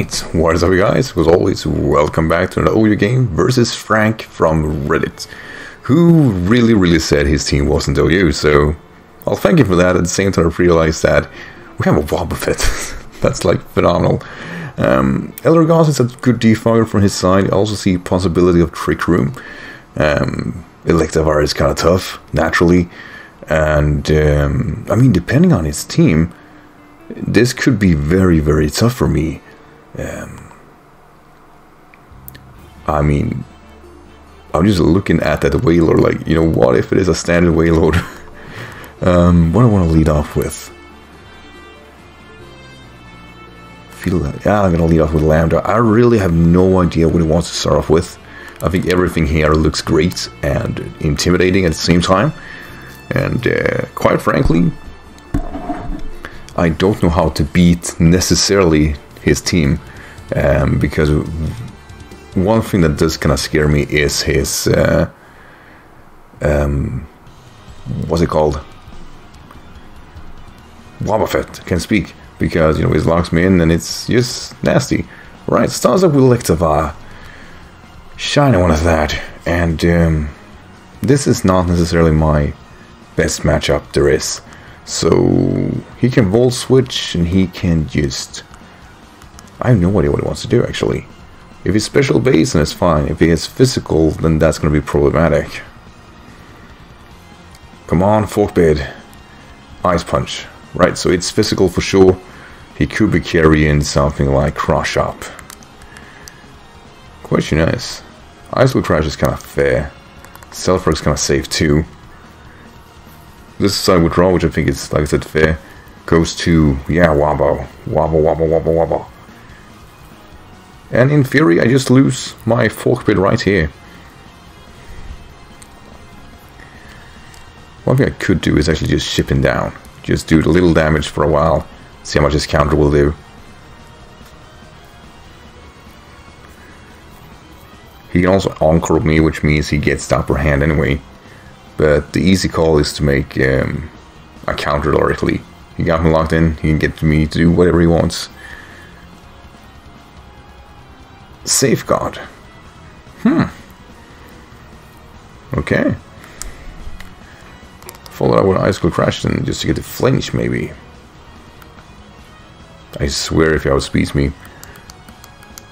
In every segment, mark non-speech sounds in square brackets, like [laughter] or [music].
What is up you guys? As always, welcome back to another audio game versus Frank from Reddit, who really, really said his team wasn't OU, so I'll thank him for that. At the same time, I realized that we have a Wobbuffet. [laughs] That's like phenomenal. Um, Eldegoss is a good defogger from his side. I also see possibility of Trick Room. Um, Electivire is kind of tough, naturally. And, um, I mean, depending on his team, this could be very, very tough for me. Um, I mean, I'm just looking at that Wailord, like, you know, what if it is a standard Wailord? [laughs] um, what do I want to lead off with? Feel that, yeah, I'm going to lead off with Lambda. I really have no idea what he wants to start off with. I think everything here looks great and intimidating at the same time. And uh, quite frankly, I don't know how to beat necessarily his team um, because one thing that does kind of scare me is his uh, um, what's it called? Wobbuffet can speak because you know he locks me in and it's just nasty. Right starts up with Electivire shiny one of that and um, this is not necessarily my best matchup there is. So he can volt switch and he can just... I have no idea what he wants to do actually. If he's special base then it's fine. If he is physical then that's going to be problematic. Come on, fork bid. Ice punch. Right, so it's physical for sure. He could be carrying something like crush up. Question is, Icicle Crash is kind of fair. Self is kind of safe too. This side withdrawal, which I think is, like I said, fair, goes to, yeah, Wobbo. Wobble, wobble, wobble, wobble. And in theory, I just lose my fork bid right here. One thing I could do is actually just ship him down. Just do a little damage for a while. See how much his counter will do. He can also encore me, which means he gets the upper hand anyway. But the easy call is to make um, a counter directly. He got me locked in, he can get me to do whatever he wants. Safeguard. Hmm. Okay. Follow up with Ice Icicle Crash then just to get the flinch maybe. I swear if he outspeeds me.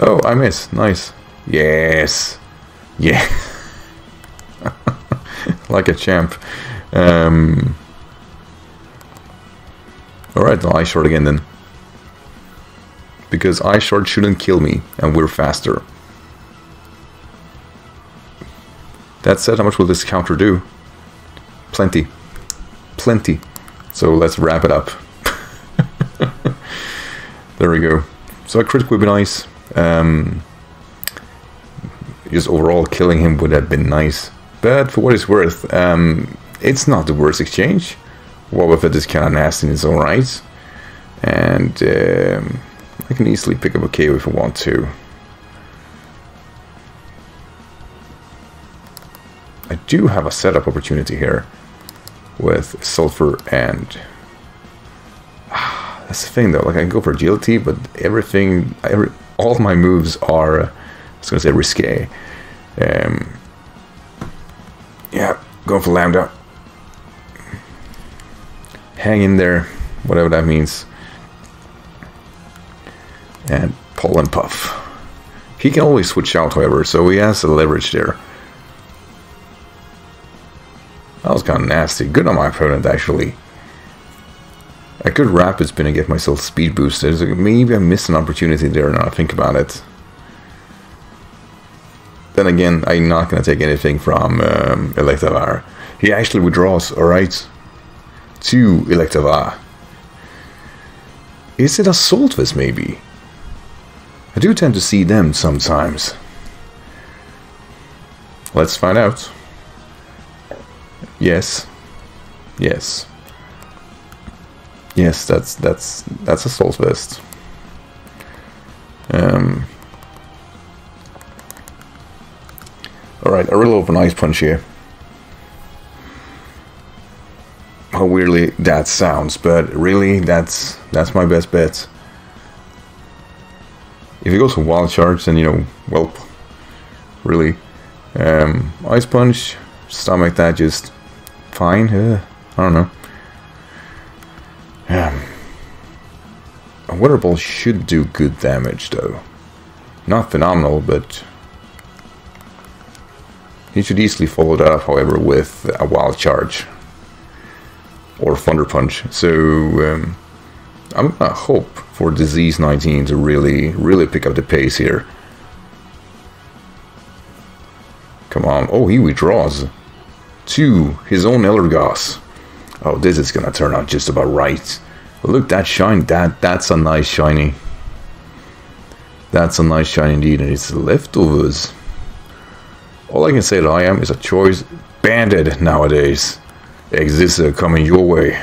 Oh, I miss. Nice. Yes. Yeah. [laughs] like a champ. Um, Alright, Ice Shard again then. Because Ice Shard shouldn't kill me, and we're faster. That said, how much will this counter do? Plenty. Plenty. So let's wrap it up. [laughs] there we go. So a crit would be nice. Um, just overall killing him would have been nice. But for what it's worth, um, it's not the worst exchange. Wobbuffet is kind of nasty in its own right. And um, I can easily pick up a KO if I want to. I do have a setup opportunity here with Sulfur and... Ah, [sighs] that's the thing though, like I can go for agility, but everything, every, all my moves are, I was to say risque. Um, yeah, going for Lambda. Hang in there, whatever that means. And pull and puff. He can always switch out, however, so he has the leverage there. That was kind of nasty. Good on my opponent, actually. I could rapid spin and get myself speed boosted. maybe I missed an opportunity there now I think about it. Then again, I'm not going to take anything from um, Electivire. He actually withdraws, alright, to Electivire. Is it Assault Vest, maybe? I do tend to see them sometimes. Let's find out. Yes. Yes. Yes, that's that's that's Assault Vest. Um, Alright, a real open ice punch here. How weirdly that sounds, but really that's that's my best bet. If he goes for Wild Charge, then, you know, well, really. Um, Ice Punch, stomach that just fine. Uh, I don't know. Yeah. A Weather Ball should do good damage, though. Not phenomenal, but... He should easily follow that up, however, with a Wild Charge. Or Thunder Punch. So, um, I'm gonna hope for Disease 19 to really, really pick up the pace here. Come on. Oh, he withdraws. To his own Eldegoss. Oh, this is gonna turn out just about right. Look, that shine. That That's a nice shiny. That's a nice shine indeed, and it's leftovers. All I can say that I am is a choice banded nowadays. Exists uh, coming your way.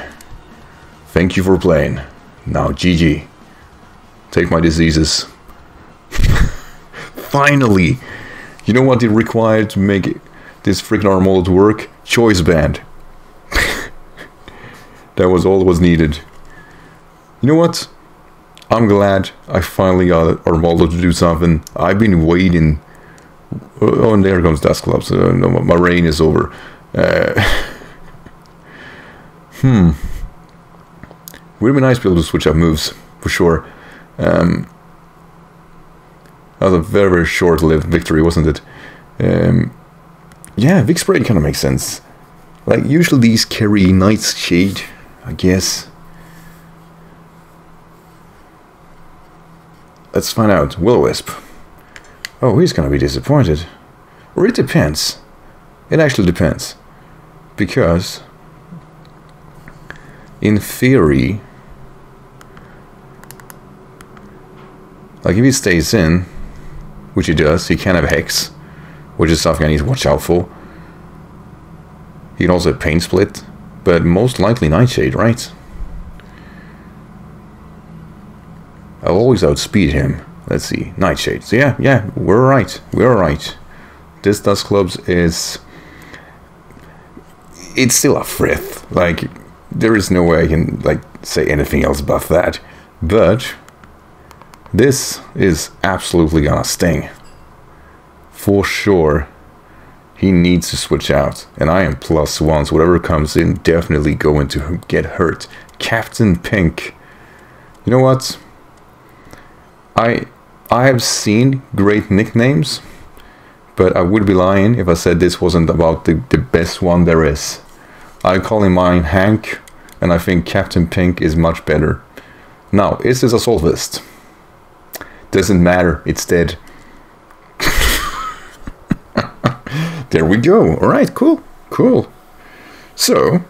Thank you for playing. Now, GG. Take my diseases. [laughs] Finally! You know what it required to make this freaking Armaldo work? Choice band. [laughs] that was all that was needed. You know what? I'm glad I finally got Armaldo to do something. I've been waiting. Oh, and there comes Dusclops. Uh, no, my reign is over. Uh, [laughs] hmm. Would be nice to be able to switch up moves, for sure. Um, that was a very, very short-lived victory, wasn't it? Um, yeah, Vic kind of makes sense. Like, usually these carry Nightshade, I guess. Let's find out. Will-O-Wisp. Oh, he's gonna be disappointed. Or it depends. It actually depends. Because, in theory, like if he stays in, which he does, he can have Hex, which is something I need to watch out for. He can also Pain Split, but most likely Nightshade, right? I'll always outspeed him. Let's see, Nightshade. So yeah, yeah, we're right. We're right. This Dusclops is... It's still a Frith. Like, there is no way I can, like, say anything else about that. But, this is absolutely gonna sting. For sure. He needs to switch out. And I am plus one, so whatever comes in definitely going to get hurt. Captain Pink. You know what? I I have seen great nicknames, but I would be lying if I said this wasn't about the, the best one there is. I call him mine Hank, and I think Captain Pink is much better. Now, is this Assault Vest? Doesn't matter, it's dead. [laughs] there we go. Alright, cool, cool. So,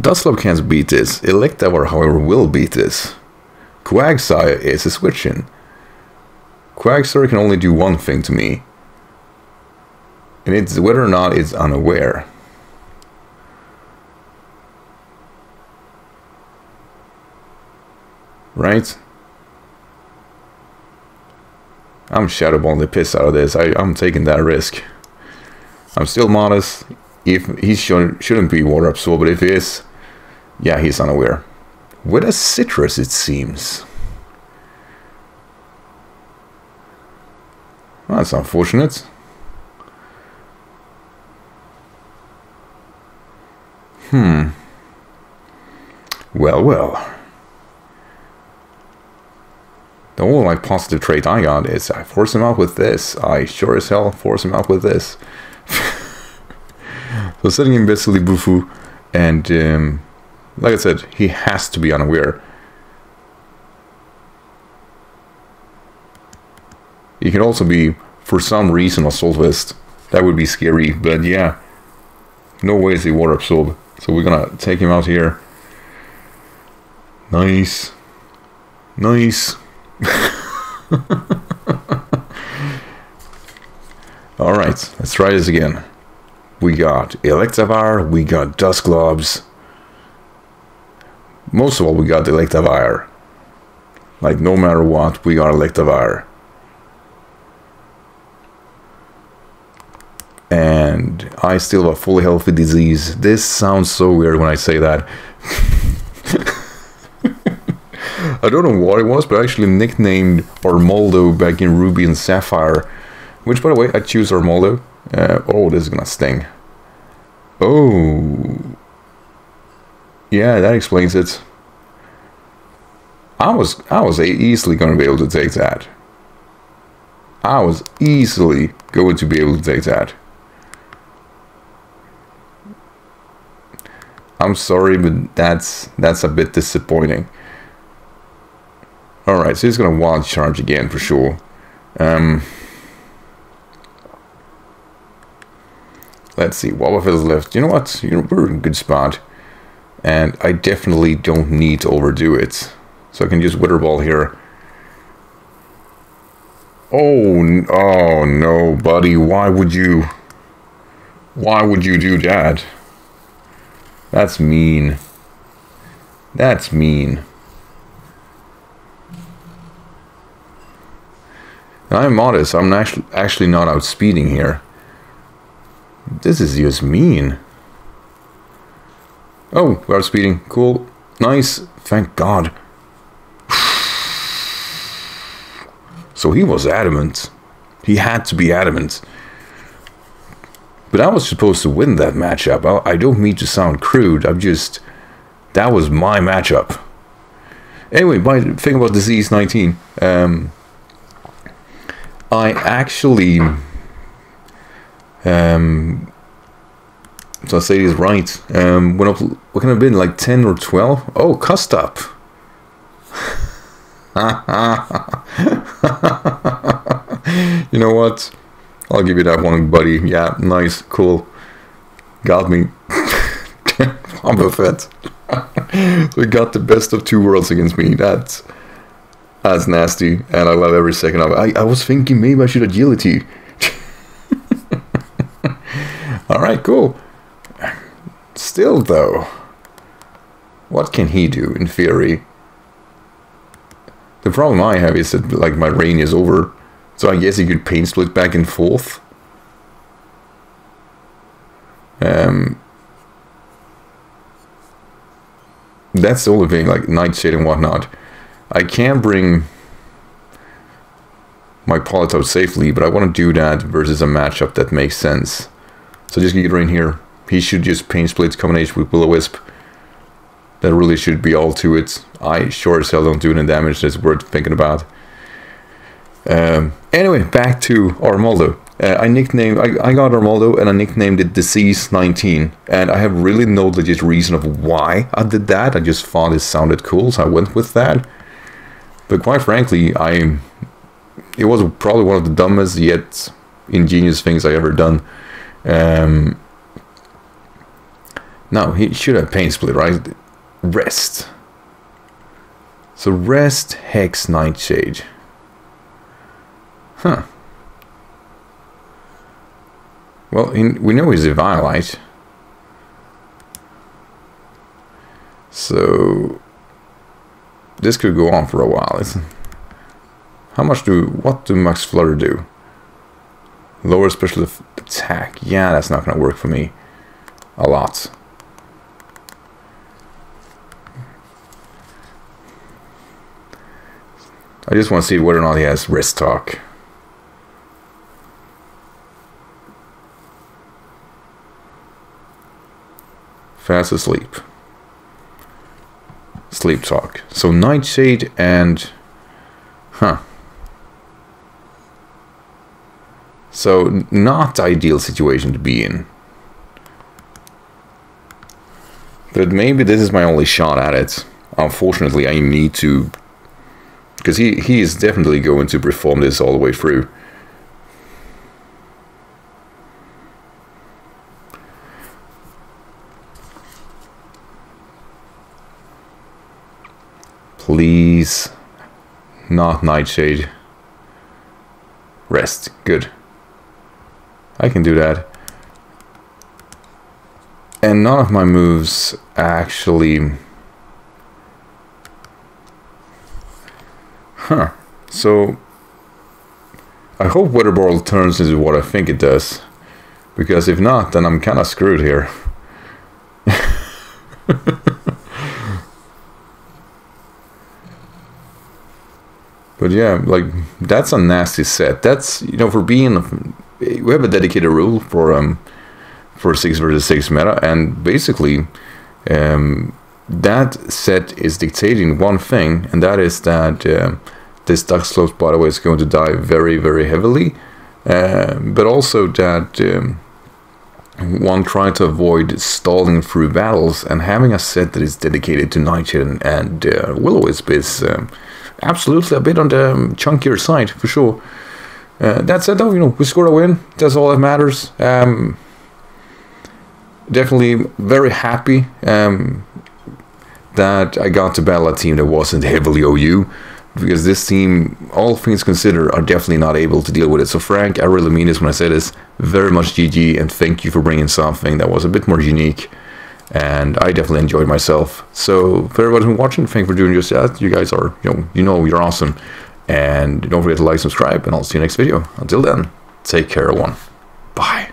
Dusclops can't beat this. Electivire, however, will beat this. Quagsire is a switch-in. Quagsire can only do one thing to me. And it's whether or not it's unaware. Right? I'm shadowballing the piss out of this. I, I'm taking that risk. I'm still modest. If he should, shouldn't be water absorbed, but if he is, yeah, he's unaware. With a Sitrus, it seems. Well, that's unfortunate. Hmm. Well, well. The only like positive trait I got is I force him out with this. I sure as hell force him out with this. [laughs] so setting him basically Bufu, and um, like I said, he has to be unaware. He can also be, for some reason, Assault Vest. That would be scary, but yeah. No way is he water absorb. So we're gonna take him out here. Nice. Nice. [laughs] Alright, let's try this again. We got Electivire, we got Dusclops. Most of all, we got Electivire. Like, no matter what, we got Electivire. And I still have a fully healthy disease. This sounds so weird when I say that. [laughs] I don't know what it was, but I actually nicknamed Armaldo back in Ruby and Sapphire. Which, by the way, I choose Armaldo. Uh, oh, this is gonna sting. Oh. Yeah, that explains it. I was I was easily going to be able to take that. I was easily going to be able to take that. I'm sorry, but that's that's a bit disappointing. Alright, so he's gonna wild charge again for sure. Um, let's see, Wobbuffet's left. You know what? You're, we're in a good spot. And I definitely don't need to overdo it. So I can use Weather Ball here. Oh, oh no, buddy. Why would you... Why would you do that? That's mean. That's mean. I'm modest. I'm actually actually not outspeeding here. This is just mean. Oh, we're outspeeding. Cool. Nice. Thank God. [sighs] So he was adamant. He had to be adamant. But I was supposed to win that matchup. I, I don't mean to sound crude. I'm just... That was my matchup. Anyway, my thing about Disease 19. Um, I actually... Um, so I say this right. Um, went up, what can have been, like 10 or 12? Oh, cust up. [laughs] you know what? I'll give you that one, buddy. Yeah, nice, cool. Got me. [laughs] Boba Fett. [laughs] we got the best of two worlds against me. That's that's nasty, and I love every second of it. I, I was thinking maybe I should agility. [laughs] All right, cool. Still, though, what can he do in theory? The problem I have is that like my reign is over so I guess he could pain split back and forth. Um, that's the only thing, like Nightshade and whatnot. I can bring my Politoed out safely, but I want to do that versus a matchup that makes sense. So just get right here. He should just pain splits combination with Will-O-Wisp. That really should be all to it. I sure as hell don't do any damage that's worth thinking about. Um, anyway, back to Armaldo. Uh, I nicknamed I, I got Armaldo and I nicknamed it Disease 19 and I have really no legit reason of why I did that. I just thought it sounded cool, so I went with that. But quite frankly, I it was probably one of the dumbest yet ingenious things I ever done. Um, now he should have pain split, right? Rest. So rest hex nightshade. Huh. Well, we know he's a Violite. So this could go on for a while. how much do what do Max Flutter do? Lower special attack. Yeah, that's not gonna work for me. A lot. I just want to see whether or not he has Rest Talk. fast asleep. Sleep talk. So Nightshade and... Huh. So not ideal situation to be in. But maybe this is my only shot at it. Unfortunately, I need to... Because he, he is definitely going to perform this all the way through. Please. Not Nightshade. Rest. Good. I can do that. And none of my moves actually... Huh. So... I hope Weather Ball turns into what I think it does. Because if not, then I'm kinda screwed here. [laughs] But yeah, like that's a nasty set. That's you know for being we have a dedicated rule for um for six versus six meta, and basically um, that set is dictating one thing, and that is that uh, this Dusclops, by the way, is going to die very very heavily, uh, but also that. Um, one trying to avoid stalling through battles and having a set that is dedicated to Nightshade and uh, Will-O-Wisp is um, absolutely a bit on the um, chunkier side for sure. Uh, that said, though, you know we scored a win. That's all that matters. Um, definitely very happy um, that I got to battle a team that wasn't heavily OU because this team, all things considered, are definitely not able to deal with it. So, Frank, I really mean this when I say this. Very much GG, and thank you for bringing something that was a bit more unique. And I definitely enjoyed myself. So, for everyone who's watching, thank you for doing just that. You guys are, you know, you know, you're awesome. And don't forget to like, subscribe, and I'll see you next video. Until then, take care, everyone. Bye.